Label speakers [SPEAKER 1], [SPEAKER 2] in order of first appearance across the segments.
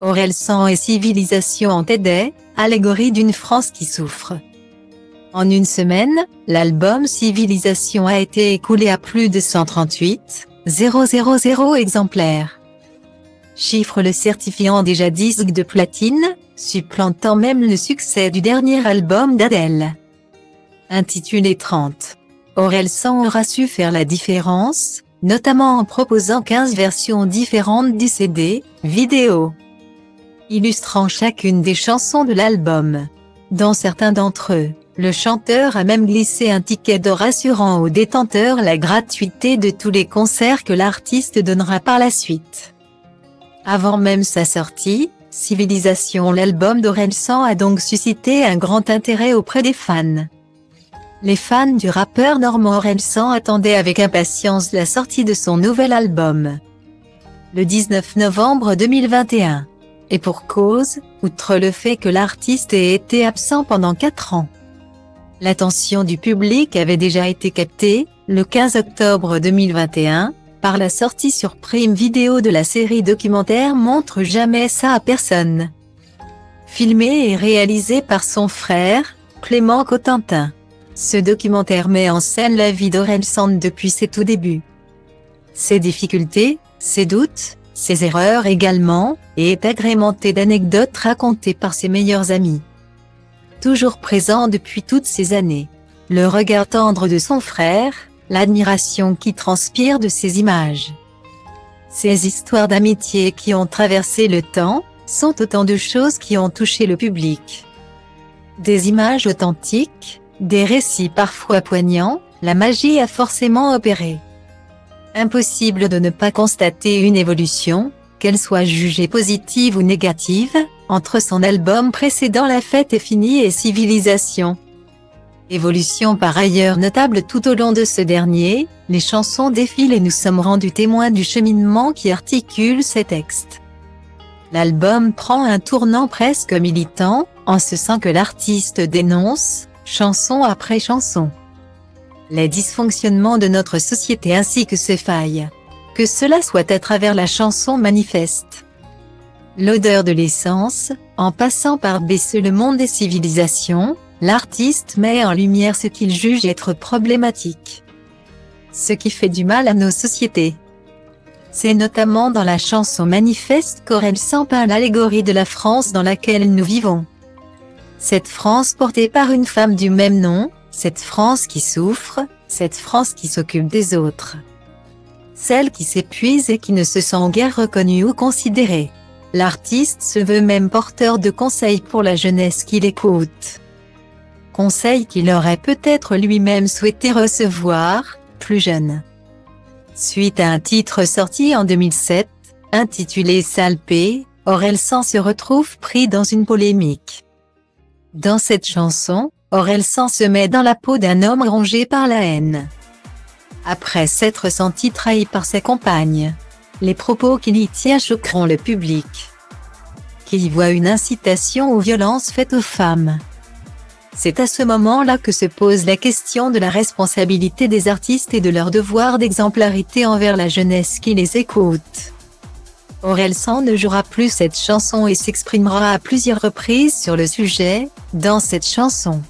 [SPEAKER 1] Aurel Sang et civilisation en TED, allégorie d'une France qui souffre. En une semaine, l'album Civilisation a été écoulé à plus de 138 000 exemplaires. Chiffre le certifiant déjà disque de platine, supplantant même le succès du dernier album d'Adèle. Intitulé 30. Aurel Sang aura su faire la différence, notamment en proposant 15 versions différentes du CD, vidéo, illustrant chacune des chansons de l'album. Dans certains d'entre eux, le chanteur a même glissé un ticket d'or assurant aux détenteurs la gratuité de tous les concerts que l'artiste donnera par la suite. Avant même sa sortie, Civilisation l'album d'Orelsan a donc suscité un grand intérêt auprès des fans. Les fans du rappeur Normand Orelsan attendaient avec impatience la sortie de son nouvel album. Le 19 novembre 2021. Et pour cause, outre le fait que l'artiste ait été absent pendant 4 ans. L'attention du public avait déjà été captée, le 15 octobre 2021, par la sortie sur Prime Vidéo de la série documentaire Montre jamais ça à personne. Filmé et réalisé par son frère, Clément Cotentin. Ce documentaire met en scène la vie d'Aurel Sand depuis ses tout débuts. Ses difficultés, ses doutes, ses erreurs également, et est agrémenté d'anecdotes racontées par ses meilleurs amis. Toujours présent depuis toutes ces années. Le regard tendre de son frère, l'admiration qui transpire de ses images. Ces histoires d'amitié qui ont traversé le temps, sont autant de choses qui ont touché le public. Des images authentiques, des récits parfois poignants, la magie a forcément opéré. Impossible de ne pas constater une évolution, qu'elle soit jugée positive ou négative, entre son album précédent La fête est finie et Civilisation. Évolution par ailleurs notable tout au long de ce dernier, les chansons défilent et nous sommes rendus témoins du cheminement qui articule ces textes. L'album prend un tournant presque militant, en ce sens que l'artiste dénonce, chanson après chanson. Les dysfonctionnements de notre société ainsi que ses failles. Que cela soit à travers la chanson manifeste. L'odeur de l'essence, en passant par baisser le monde des civilisations, l'artiste met en lumière ce qu'il juge être problématique. Ce qui fait du mal à nos sociétés. C'est notamment dans la chanson manifeste qu'Aurel peint l'allégorie de la France dans laquelle nous vivons. Cette France portée par une femme du même nom, cette France qui souffre, cette France qui s'occupe des autres. Celle qui s'épuise et qui ne se sent guère reconnue ou considérée. L'artiste se veut même porteur de conseils pour la jeunesse qui l'écoute. Conseils qu'il aurait peut-être lui-même souhaité recevoir, plus jeune. Suite à un titre sorti en 2007, intitulé Salpé, Orelsan se retrouve pris dans une polémique. Dans cette chanson, Orelsan se met dans la peau d'un homme rongé par la haine. Après s'être senti trahi par sa compagne, les propos qu'il y tient choqueront le public, qui y voit une incitation aux violences faites aux femmes. C'est à ce moment-là que se pose la question de la responsabilité des artistes et de leur devoir d'exemplarité envers la jeunesse qui les écoute. Orelsan ne jouera plus cette chanson et s'exprimera à plusieurs reprises sur le sujet, dans cette chanson.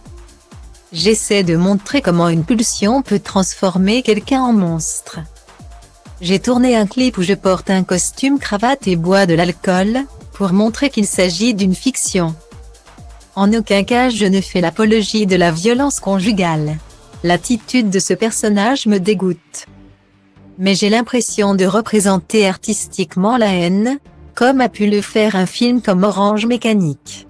[SPEAKER 1] J'essaie de montrer comment une pulsion peut transformer quelqu'un en monstre. J'ai tourné un clip où je porte un costume cravate et bois de l'alcool, pour montrer qu'il s'agit d'une fiction. En aucun cas je ne fais l'apologie de la violence conjugale. L'attitude de ce personnage me dégoûte mais j'ai l'impression de représenter artistiquement la haine, comme a pu le faire un film comme Orange Mécanique.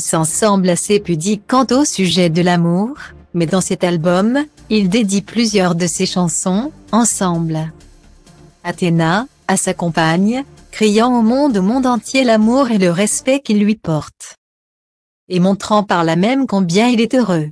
[SPEAKER 1] S'en semble assez pudique quant au sujet de l'amour, mais dans cet album, il dédie plusieurs de ses chansons, ensemble. Athéna, à sa compagne, criant au monde au monde entier l'amour et le respect qu'il lui porte. Et montrant par là même combien il est heureux.